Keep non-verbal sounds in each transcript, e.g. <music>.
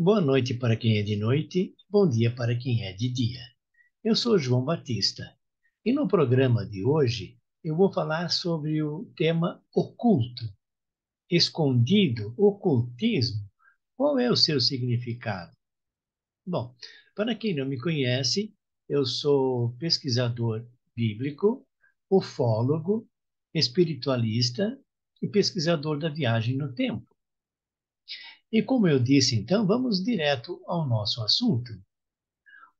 Boa noite para quem é de noite, bom dia para quem é de dia. Eu sou João Batista e no programa de hoje eu vou falar sobre o tema oculto, escondido, ocultismo. Qual é o seu significado? Bom, para quem não me conhece, eu sou pesquisador bíblico, ufólogo, espiritualista e pesquisador da viagem no tempo. E como eu disse, então, vamos direto ao nosso assunto.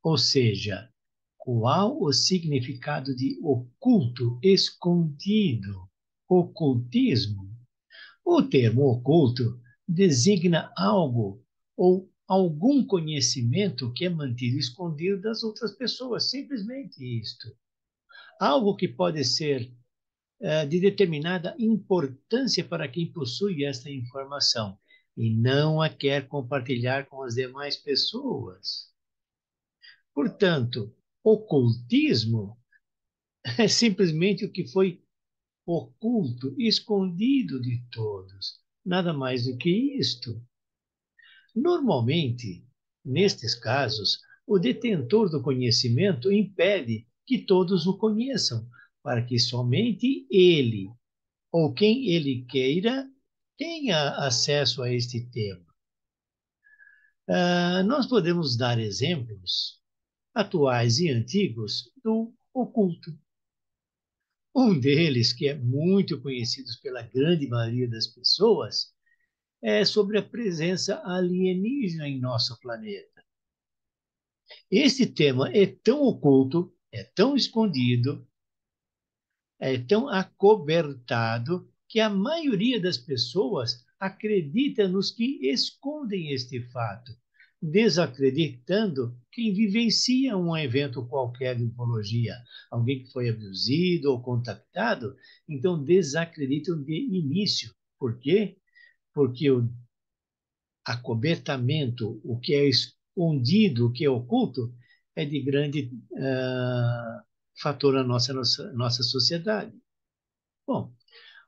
Ou seja, qual o significado de oculto, escondido, ocultismo? O termo oculto designa algo ou algum conhecimento que é mantido escondido das outras pessoas, simplesmente isto. Algo que pode ser é, de determinada importância para quem possui esta informação e não a quer compartilhar com as demais pessoas. Portanto, ocultismo é simplesmente o que foi oculto, escondido de todos, nada mais do que isto. Normalmente, nestes casos, o detentor do conhecimento impede que todos o conheçam, para que somente ele ou quem ele queira tenha acesso a este tema. Uh, nós podemos dar exemplos atuais e antigos do oculto. Um deles, que é muito conhecido pela grande maioria das pessoas, é sobre a presença alienígena em nosso planeta. Esse tema é tão oculto, é tão escondido, é tão acobertado que a maioria das pessoas acredita nos que escondem este fato, desacreditando quem vivencia um evento qualquer de ufologia, alguém que foi abduzido ou contactado, então desacreditam de início. Por quê? Porque o acobertamento, o que é escondido, o que é oculto, é de grande uh, fator na nossa, nossa, nossa sociedade. Bom,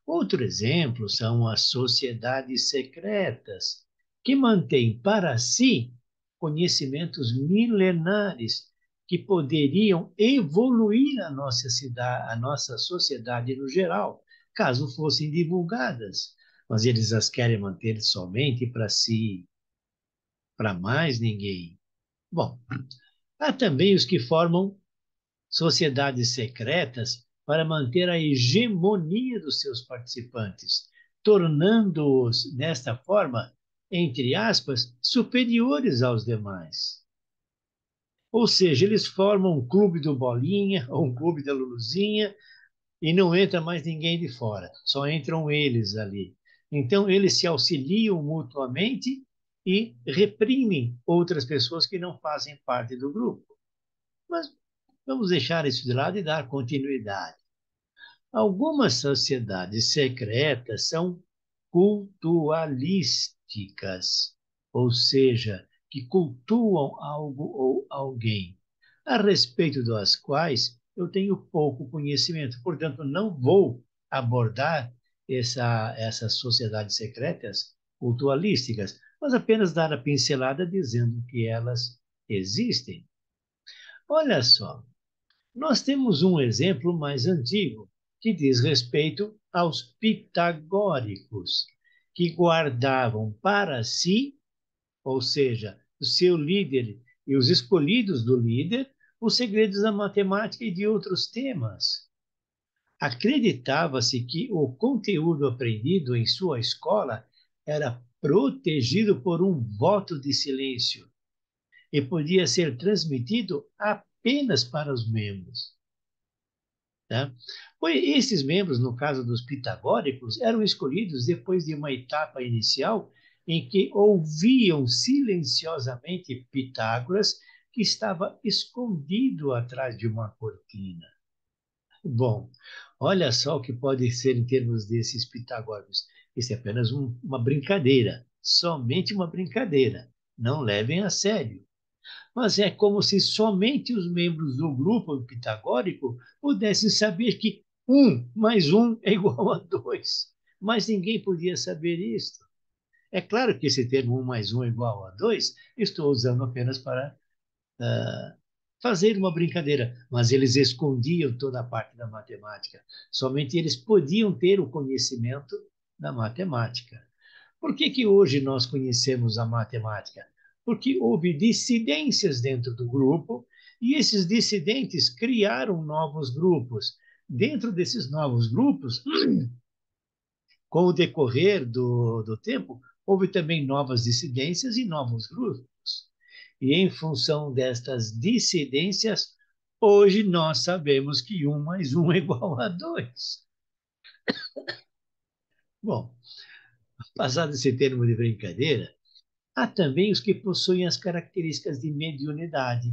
Outro exemplo são as sociedades secretas, que mantêm para si conhecimentos milenares que poderiam evoluir a nossa cidade, a nossa sociedade no geral, caso fossem divulgadas, mas eles as querem manter somente para si, para mais ninguém. Bom, há também os que formam sociedades secretas para manter a hegemonia dos seus participantes, tornando-os, desta forma, entre aspas, superiores aos demais. Ou seja, eles formam um clube do Bolinha ou <laughs> um clube da Luluzinha e não entra mais ninguém de fora, só entram eles ali. Então, eles se auxiliam mutuamente e reprimem outras pessoas que não fazem parte do grupo. Mas vamos deixar isso de lado e dar continuidade. Algumas sociedades secretas são cultualísticas, ou seja, que cultuam algo ou alguém, a respeito das quais eu tenho pouco conhecimento. Portanto, não vou abordar essa, essas sociedades secretas cultualísticas, mas apenas dar a pincelada dizendo que elas existem. Olha só, nós temos um exemplo mais antigo, que diz respeito aos pitagóricos, que guardavam para si, ou seja, o seu líder e os escolhidos do líder, os segredos da matemática e de outros temas. Acreditava-se que o conteúdo aprendido em sua escola era protegido por um voto de silêncio e podia ser transmitido apenas para os membros. Tá? Esses membros, no caso dos pitagóricos, eram escolhidos depois de uma etapa inicial em que ouviam silenciosamente Pitágoras, que estava escondido atrás de uma cortina. Bom, olha só o que pode ser em termos desses pitagóricos. Isso é apenas um, uma brincadeira, somente uma brincadeira. Não levem a sério mas é como se somente os membros do grupo pitagórico pudessem saber que um mais um <laughs> é igual a dois. Mas ninguém podia saber isso. É claro que esse termo 1 mais 1 é igual a 2, estou usando apenas para uh, fazer uma brincadeira, mas eles escondiam toda a parte da matemática. Somente eles podiam ter o conhecimento da matemática. Por que, que hoje nós conhecemos a matemática? Porque houve dissidências dentro do grupo e esses dissidentes criaram novos grupos. Dentro desses novos grupos, <clears throat> com o decorrer do, do tempo, houve também novas dissidências e novos grupos. E em função destas dissidências, hoje nós sabemos que um mais um <laughs> é igual a dois. Bom, passado esse termo de brincadeira, há também os que possuem as características de mediunidade,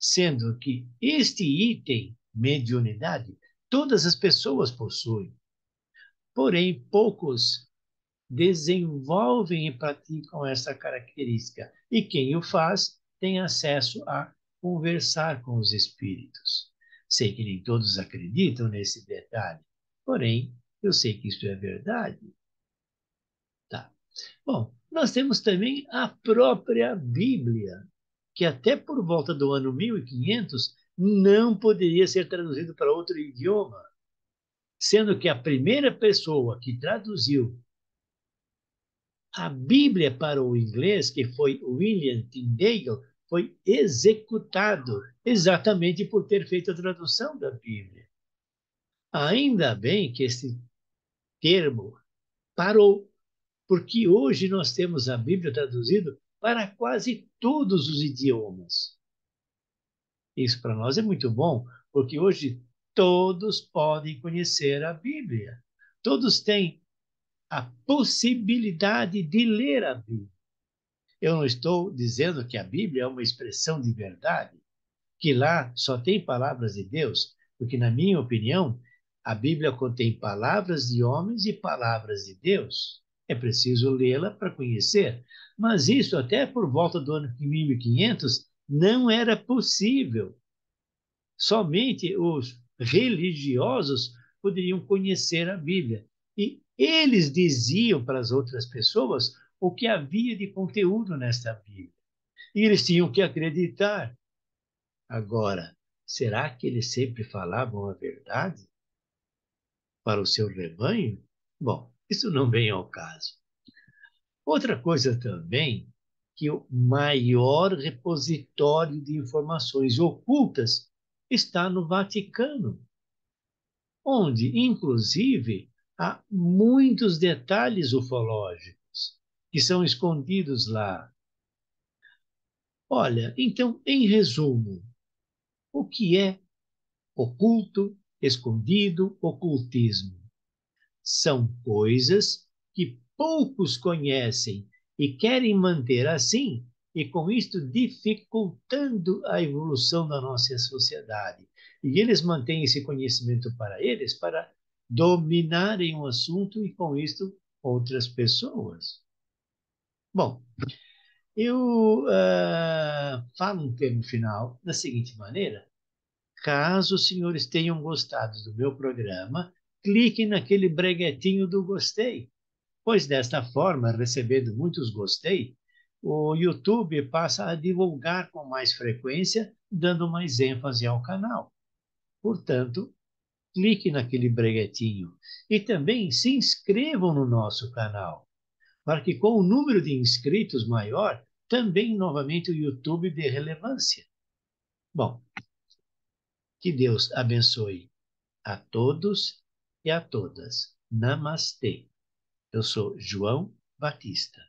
sendo que este item, mediunidade, todas as pessoas possuem. Porém, poucos desenvolvem e praticam essa característica. E quem o faz tem acesso a conversar com os espíritos. Sei que nem todos acreditam nesse detalhe, porém, eu sei que isso é verdade. Tá. Bom, nós temos também a própria Bíblia, que até por volta do ano 1500 não poderia ser traduzido para outro idioma, sendo que a primeira pessoa que traduziu a Bíblia para o inglês, que foi William Tyndale, foi executado exatamente por ter feito a tradução da Bíblia. Ainda bem que esse termo parou, porque hoje nós temos a Bíblia traduzida para quase todos os idiomas. Isso para nós é muito bom, porque hoje todos podem conhecer a Bíblia. Todos têm a possibilidade de ler a Bíblia. Eu não estou dizendo que a Bíblia é uma expressão de verdade, que lá só tem palavras de Deus, porque, na minha opinião, a Bíblia contém palavras de homens e palavras de Deus. É preciso lê-la para conhecer. Mas isso, até por volta do ano 1500, não era possível. Somente os religiosos poderiam conhecer a Bíblia. E eles diziam para as outras pessoas o que havia de conteúdo nesta Bíblia. E eles tinham que acreditar. Agora, será que eles sempre falavam a verdade para o seu rebanho? Bom, isso não vem ao caso. Outra coisa também, que o maior repositório de informações ocultas está no Vaticano, onde, inclusive, há muitos detalhes ufológicos que são escondidos lá. Olha, então, em resumo, o que é oculto, escondido, ocultismo? São coisas que poucos conhecem e querem manter assim, e com isto dificultando a evolução da nossa sociedade. E eles mantêm esse conhecimento para eles para dominarem o assunto e, com isto, outras pessoas. Bom, eu uh, falo um termo final da seguinte maneira: caso os senhores tenham gostado do meu programa, cliquem naquele breguetinho do gostei, pois desta forma, recebendo muitos gostei, o YouTube passa a divulgar com mais frequência, dando mais ênfase ao canal. Portanto, clique naquele breguetinho e também se inscrevam no nosso canal, para que com o número de inscritos maior, também novamente o YouTube dê relevância. Bom, que Deus abençoe a todos e a todas. Namastê. Eu sou João Batista.